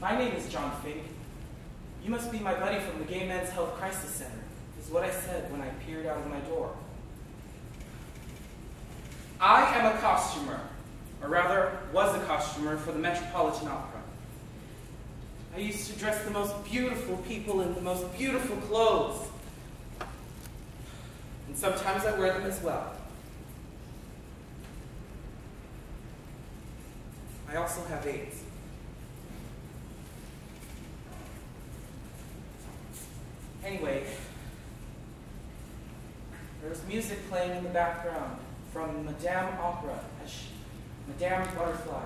My name is John Fink. You must be my buddy from the Gay Men's Health Crisis Center, is what I said when I peered out of my door. I am a costumer, or rather, was a costumer for the Metropolitan Opera. I used to dress the most beautiful people in the most beautiful clothes. And sometimes I wear them as well. I also have AIDS. Anyway, there's music playing in the background from Madame Opera, Madame Butterfly,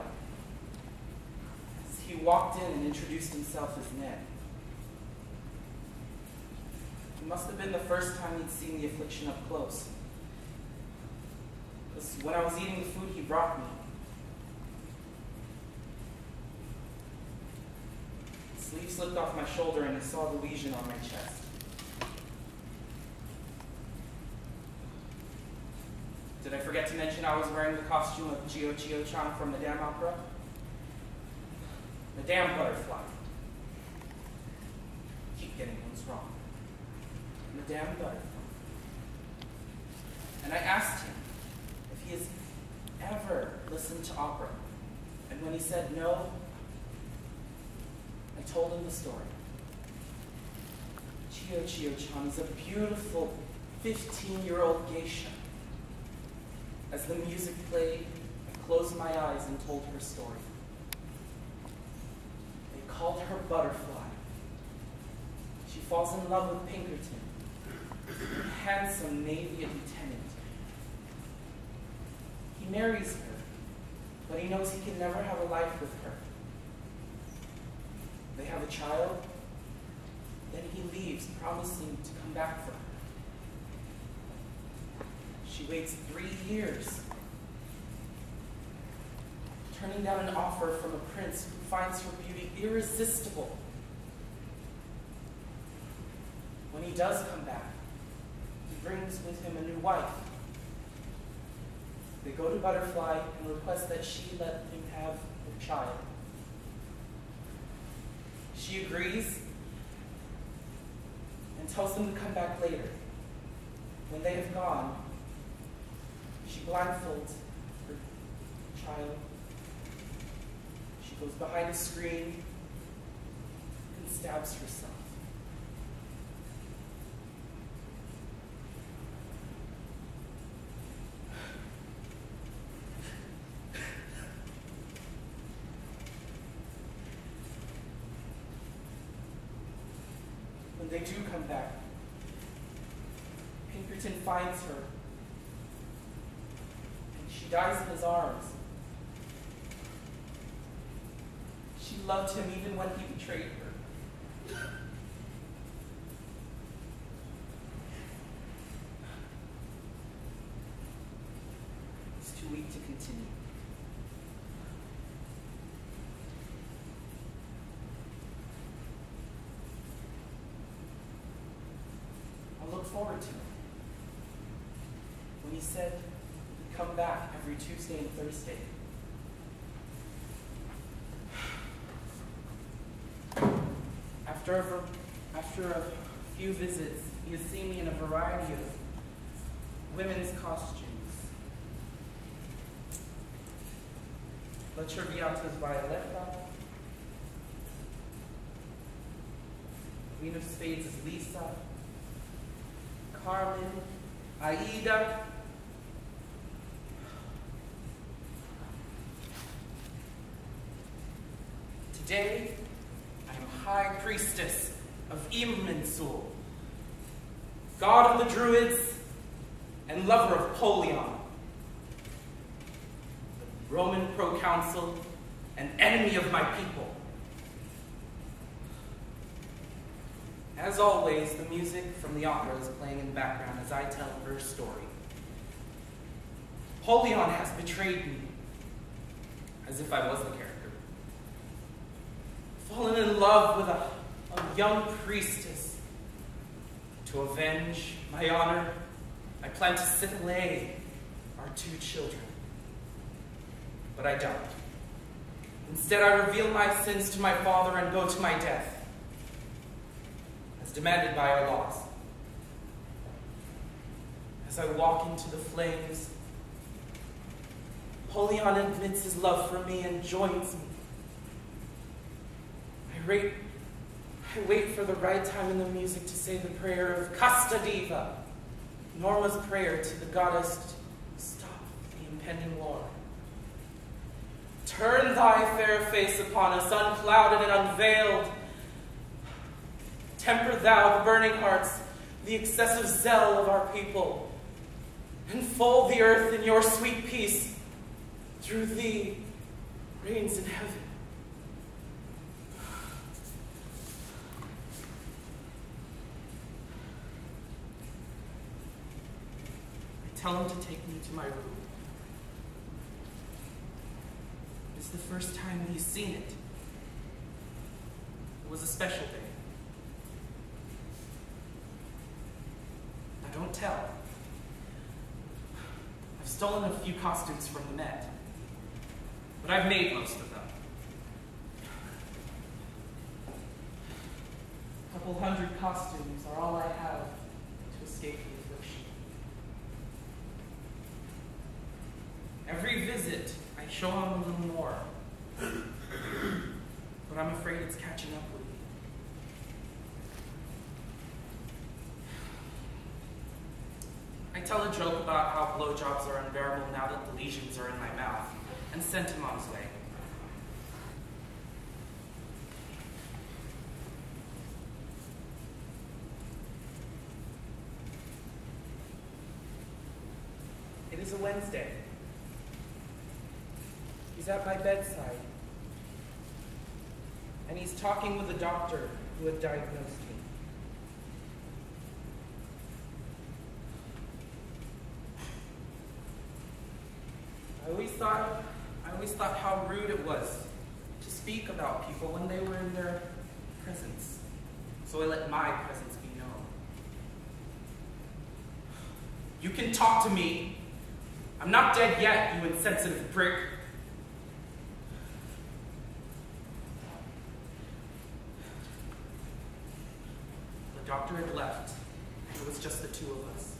as he walked in and introduced himself as Ned. It must have been the first time he'd seen the affliction up close. Because when I was eating the food he brought me, sleeve slipped off my shoulder and I saw the lesion on my chest. Did I forget to mention I was wearing the costume of Chiyo Chiyo Chan from Madame Opera? Madame Butterfly. Keep getting things wrong. Madame Butterfly. And I asked him if he has ever listened to opera. And when he said no, I told him the story. Chiyo Chiyo Chan is a beautiful 15 year old geisha as the music played, I closed my eyes and told her story. They called her Butterfly. She falls in love with Pinkerton, a handsome Navy lieutenant. He marries her, but he knows he can never have a life with her. They have a child, then he leaves, promising to come back for her. She waits three years, turning down an offer from a prince who finds her beauty irresistible. When he does come back, he brings with him a new wife. They go to Butterfly and request that she let him have a child. She agrees and tells them to come back later. When they have gone, she blindfolds her child. She goes behind a screen and stabs herself. When they do come back, Pinkerton finds her dies in his arms. She loved him even when he betrayed her. It's too weak to continue. I look forward to it. When he said, come back every Tuesday and Thursday. After a, after a few visits, has seen me in a variety of women's costumes. La Traviata's Violetta. Queen of Spades is Lisa. Carmen. Aida. Today, I am High Priestess of Irminsul, God of the Druids and lover of Polion, the Roman proconsul and enemy of my people. As always, the music from the opera is playing in the background as I tell her story. Polion has betrayed me, as if I was the character love with a, a young priestess. To avenge my honor, I plan to sit away our two children. But I don't. Instead, I reveal my sins to my Father and go to my death, as demanded by our laws. As I walk into the flames, Polion admits his love for me and joins me. Wait, I wait for the right time in the music to say the prayer of Casta Diva, Norma's prayer to the goddess to stop the impending war. Turn thy fair face upon us, unclouded and unveiled. Temper thou the burning hearts, the excessive zeal of our people. Enfold the earth in your sweet peace. Through thee reigns in heaven. Tell him to take me to my room. It's the first time he's seen it. It was a special day. Now don't tell. I've stolen a few costumes from the Met, but I've made most of them. A couple hundred costumes are all I have to escape the affliction. Every visit, I show him a little more, but I'm afraid it's catching up with me. I tell a joke about how blowjobs are unbearable now that the lesions are in my mouth, and send him on his way. It is a Wednesday. He's at my bedside, and he's talking with the doctor who had diagnosed me. I always thought, I always thought how rude it was to speak about people when they were in their presence. So I let my presence be known. You can talk to me. I'm not dead yet, you insensitive prick. The doctor had left, and it was just the of us.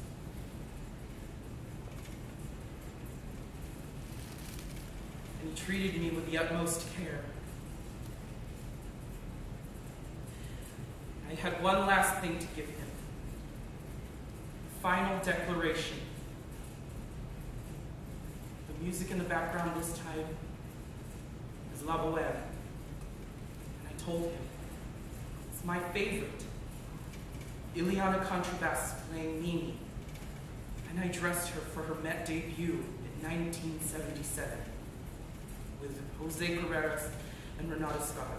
and he treated me with the utmost care. I had one last thing to give him final declaration. The music in the background this time is La Boheme. And I told him, it's my favorite. Ileana Cotrubas playing Mimi. And I dressed her for her Met debut in 1977 with Jose Carreras and Renata Scotto.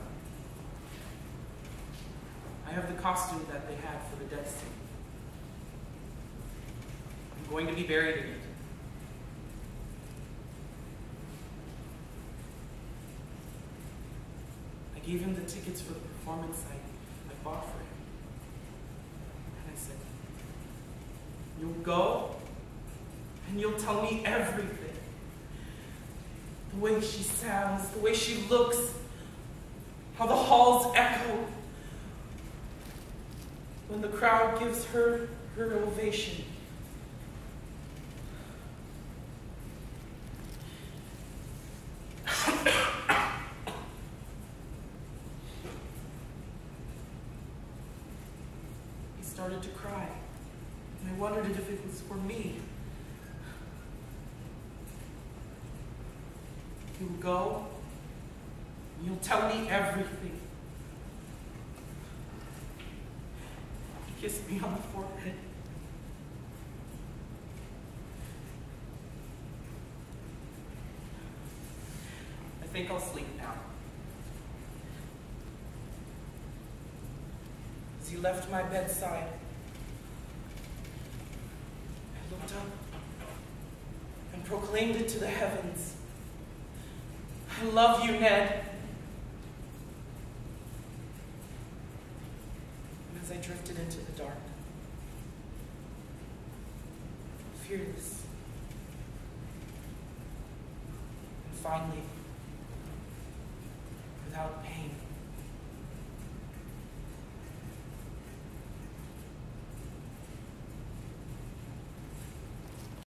I have the costume that they had for the death scene. I'm going to be buried in it. I gave him the tickets for the performance I, I bought for him. And I said, You'll go and you'll tell me everything. The way she sounds, the way she looks, how the halls echo. When the crowd gives her her ovation. he started to cry, wondered if it was for me. You'll go, you'll tell me everything. He kissed me on the forehead. I think I'll sleep now. As he left my bedside, And proclaimed it to the heavens. I love you, Ned. And as I drifted into the dark, fearless, and finally without pain.